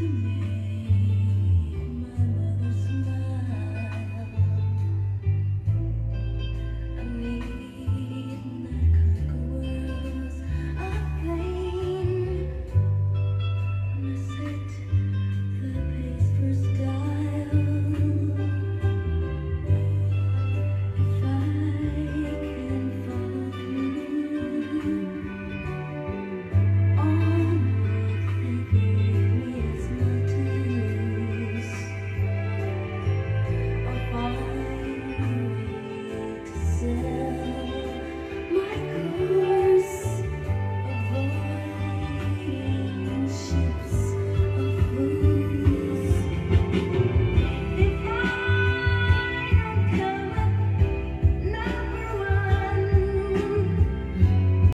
to me.